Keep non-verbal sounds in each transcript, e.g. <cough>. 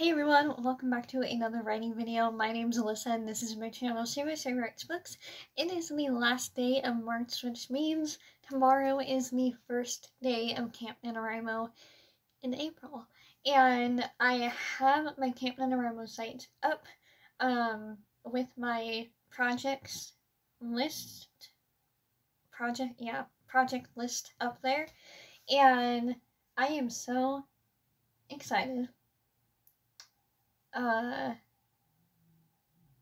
Hey everyone, welcome back to another writing video. My name is Alyssa and this is my channel Serious Writes Books. It is the last day of March, which means tomorrow is the first day of Camp NaNoWriMo in April. And I have my Camp NaNoWriMo site up um, with my projects list, project, yeah, project list up there. And I am so excited uh,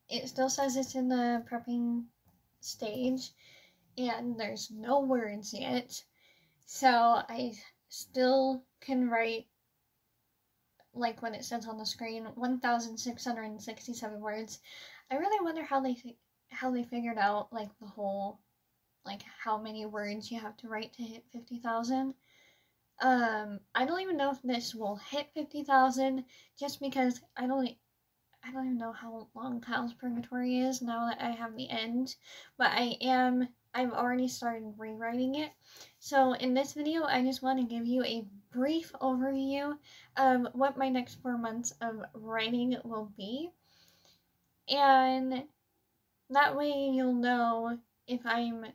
it still says it's in the prepping stage and there's no words yet. So I still can write like when it says on the screen 1667 words. I really wonder how they how they figured out like the whole like how many words you have to write to hit 50,000. Um, I don't even know if this will hit 50,000 just because I don't I don't even know how long Kyle's Purgatory is now that I have the end, but I am I've already started rewriting it. So in this video, I just want to give you a brief overview of what my next four months of writing will be. And that way you'll know if I'm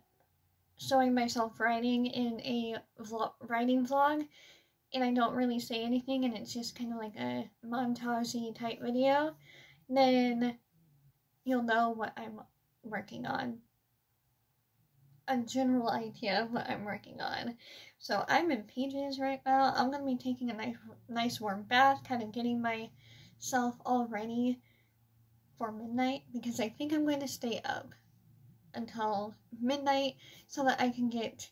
showing myself writing in a vlog, writing vlog and I don't really say anything and it's just kind of like a montage type video, then you'll know what I'm working on. A general idea of what I'm working on. So I'm in pages right now. I'm going to be taking a nice, nice warm bath, kind of getting myself all ready for midnight because I think I'm going to stay up until midnight so that I can get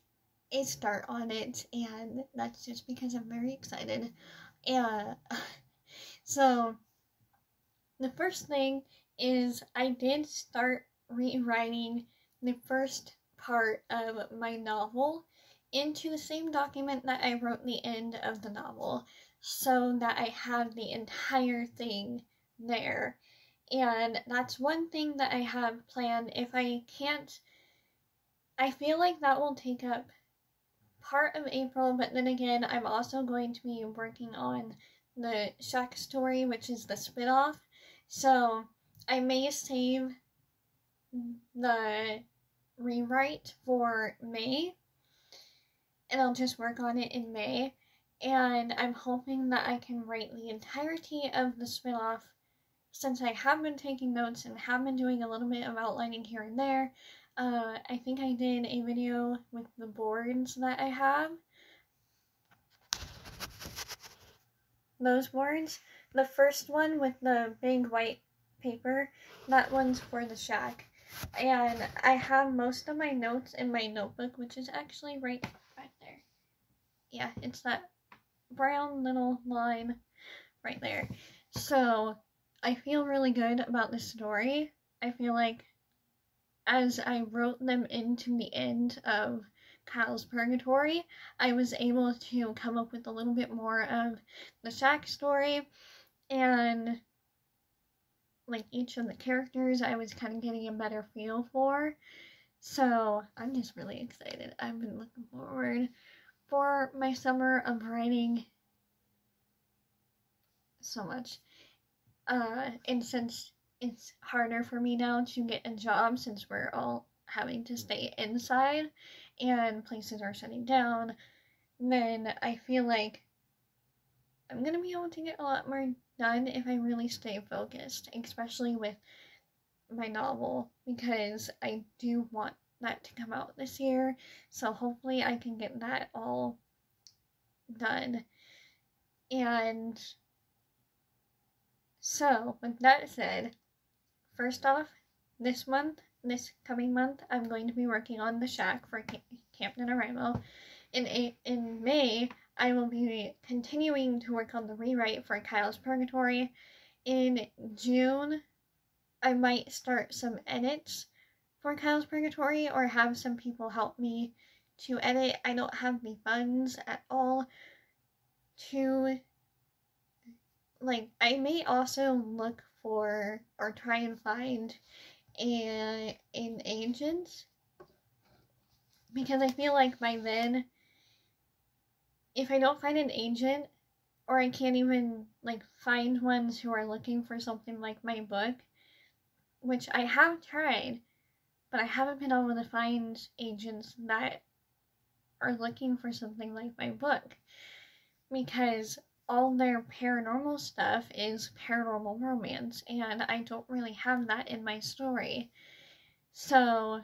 a start on it and that's just because I'm very excited. And <laughs> so the first thing is I did start rewriting the first part of my novel into the same document that I wrote the end of the novel so that I have the entire thing there and that's one thing that I have planned. If I can't, I feel like that will take up part of April, but then again, I'm also going to be working on the Shack story, which is the spinoff. So I may save the rewrite for May, and I'll just work on it in May. And I'm hoping that I can write the entirety of the spinoff since I have been taking notes and have been doing a little bit of outlining here and there, uh, I think I did a video with the boards that I have. Those boards. The first one with the big white paper, that one's for the shack. And I have most of my notes in my notebook, which is actually right back there. Yeah, it's that brown little line right there. So, I feel really good about the story. I feel like as I wrote them into the end of Kyle's Purgatory, I was able to come up with a little bit more of the Shack story and like each of the characters I was kind of getting a better feel for. So I'm just really excited. I've been looking forward for my summer of writing so much. Uh, and since it's harder for me now to get a job since we're all having to stay inside and places are shutting down, then I feel like I'm gonna be able to get a lot more done if I really stay focused, especially with my novel, because I do want that to come out this year. So hopefully I can get that all done. And so, with that said, first off, this month, this coming month, I'm going to be working on the shack for Camp NaNoWriMo. In, a- in May, I will be continuing to work on the rewrite for Kyle's Purgatory. In June, I might start some edits for Kyle's Purgatory or have some people help me to edit. I don't have the funds at all to like I may also look for or try and find a an agent because I feel like by then if I don't find an agent or I can't even like find ones who are looking for something like my book, which I have tried, but I haven't been able to find agents that are looking for something like my book because all their paranormal stuff is paranormal romance, and I don't really have that in my story. So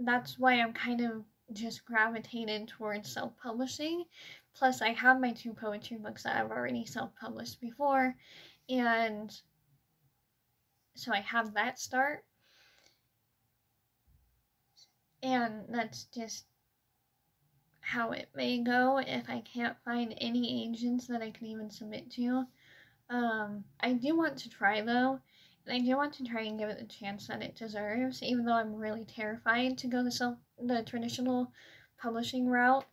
that's why I'm kind of just gravitated towards self publishing. Plus, I have my two poetry books that I've already self published before, and so I have that start. And that's just how it may go if I can't find any agents that I can even submit to. Um, I do want to try though, and I do want to try and give it the chance that it deserves, even though I'm really terrified to go the self the traditional publishing route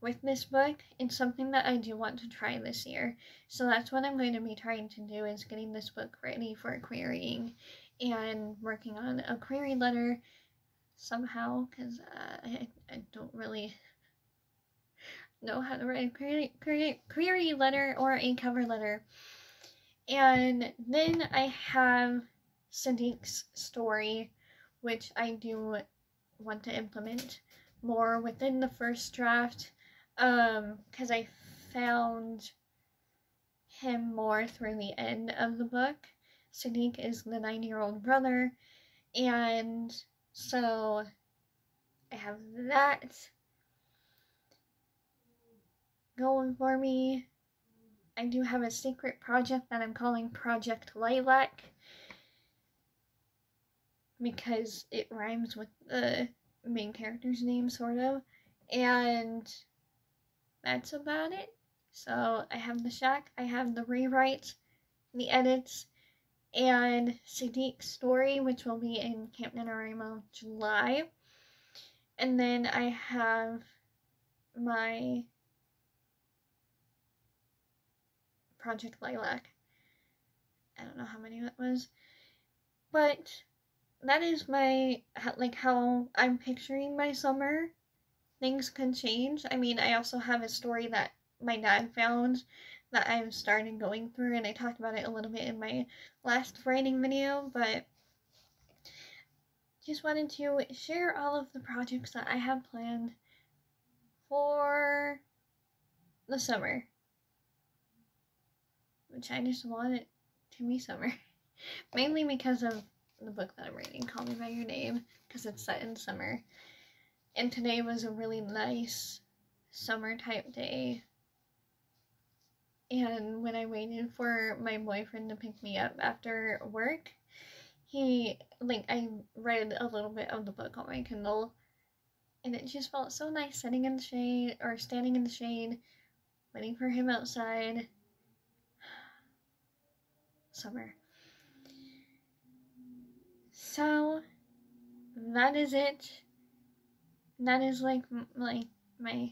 with this book. It's something that I do want to try this year. So that's what I'm going to be trying to do is getting this book ready for querying and working on a query letter somehow because uh, I, I don't really know how to write a query, query, query letter or a cover letter. And then I have Sadiq's story, which I do want to implement more within the first draft um because I found him more through the end of the book. Sadiq is the nine year old brother, and so I have that going for me. I do have a secret project that I'm calling Project Lilac because it rhymes with the main character's name, sort of. And that's about it. So I have the shack, I have the rewrite, the edits, and Sadiq's story, which will be in Camp NaNoWriMo July. And then I have my Project Lilac. I don't know how many that was. But that is my, like, how I'm picturing my summer. Things can change. I mean, I also have a story that my dad found that I've started going through, and I talked about it a little bit in my last writing video, but just wanted to share all of the projects that I have planned for the summer which I just want it to be summer. <laughs> Mainly because of the book that I'm reading, Call Me By Your Name, because it's set in summer. And today was a really nice summer type day. And when I waited for my boyfriend to pick me up after work, he, like, I read a little bit of the book on my Kindle. And it just felt so nice sitting in the shade, or standing in the shade, waiting for him outside summer. So that is it. That is like like my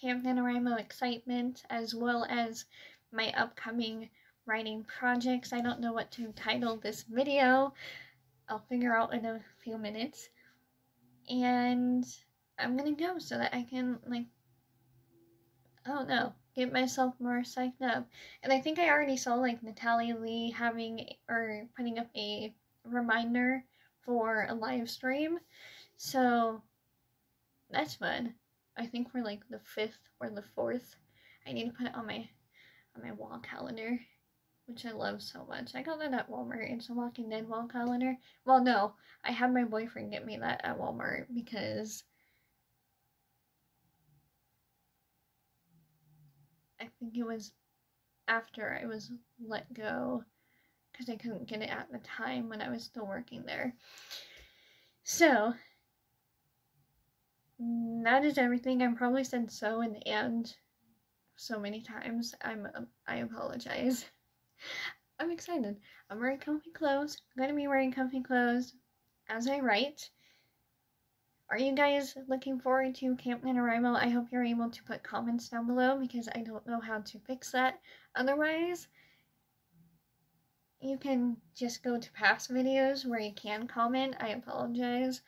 Camp NaNoWriMo excitement as well as my upcoming writing projects. I don't know what to title this video. I'll figure out in a few minutes. And I'm gonna go so that I can like oh, I don't know get myself more psyched up. And I think I already saw like Natalie Lee having or putting up a reminder for a live stream. So that's fun. I think we're like the fifth or the fourth. I need to put it on my on my wall calendar, which I love so much. I got that at Walmart. It's a Walking Dead wall calendar. Well, no, I had my boyfriend get me that at Walmart because think it was after I was let go because I couldn't get it at the time when I was still working there. So, that is everything. I probably said so in the end so many times. I'm um, I apologize. <laughs> I'm excited. I'm wearing comfy clothes. I'm gonna be wearing comfy clothes as I write. Are you guys looking forward to Camp NaNoWriMo? I hope you're able to put comments down below because I don't know how to fix that. Otherwise, you can just go to past videos where you can comment. I apologize.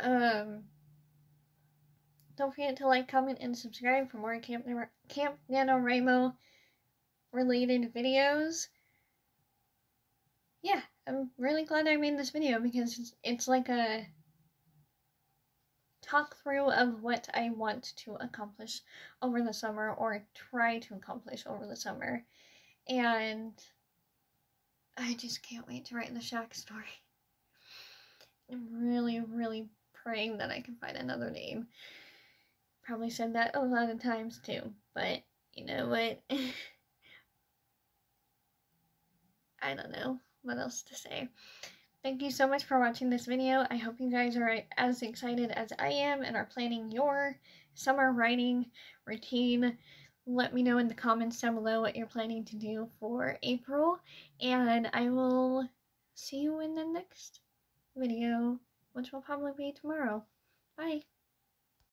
Um, don't forget to like, comment, and subscribe for more Camp, Camp NaNoWriMo related videos. Yeah, I'm really glad I made this video because it's, it's like a talk through of what I want to accomplish over the summer or try to accomplish over the summer. And I just can't wait to write the Shack story. I'm really, really praying that I can find another name. Probably said that a lot of times too, but you know what? <laughs> I don't know what else to say. Thank you so much for watching this video. I hope you guys are as excited as I am and are planning your summer writing routine. Let me know in the comments down below what you're planning to do for April. And I will see you in the next video, which will probably be tomorrow. Bye.